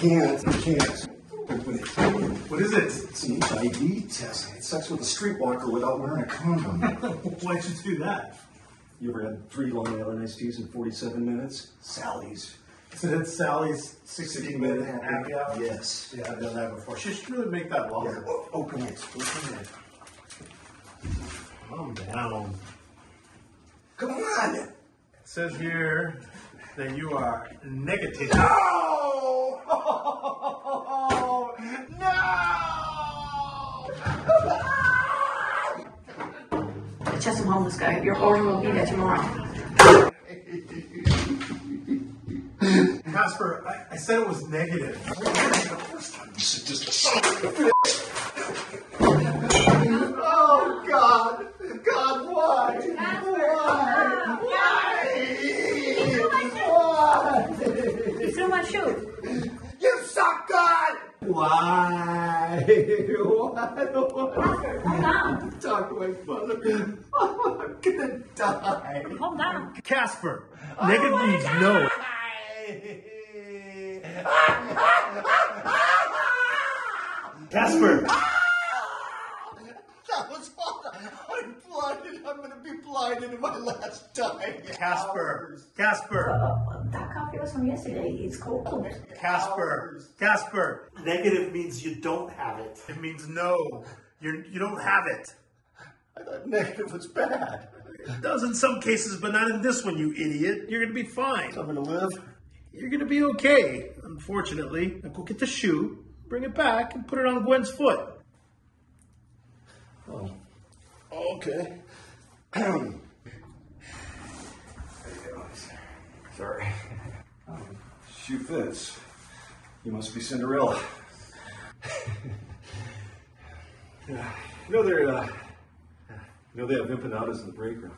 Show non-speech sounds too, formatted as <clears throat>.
can't. I can't. What is it? It's an HIV test. I had sex with a streetwalker without wearing a condom. <laughs> Why'd you do that? you ever had three Long Island iced teas in 47 minutes? Sally's. Is it Sally's 60 60 minute happy hour? Yes. Yeah, I've done that before. She should really make that longer. Oh, open it. Open it. Calm down. Come on. It says here that you are negative. No! <laughs> Just some homeless guy. Your order will be there tomorrow. Kasper, I, I said it was negative. First time you said just a son of a bitch. Oh, God. God, why? Why? Why? You threw my shoe. You suck, God! Why? <laughs> Why? Hold on. Talk to my father. <laughs> I'm gonna die. Hold on. Kasper, negative means no. Kasper, That was fun. I'm blinded. I'm gonna be blinded in my last dying Kasper, hours. Kasper, Uh, that coffee was from yesterday. It's cold. Kasper, Kasper. Negative means you don't have it. It means no. You're, you don't have it. I thought negative was bad. It does in some cases, but not in this one, you idiot. You're gonna be fine. I'm gonna live. You're gonna be okay, unfortunately. Now go get the shoe, bring it back, and put it on Gwen's foot. Oh. Okay. <clears throat> Sorry. Oh, <laughs> shoe fits. You must be Cinderella. yeah. <laughs> You know they're, uh, you know they have empanadas in the break room.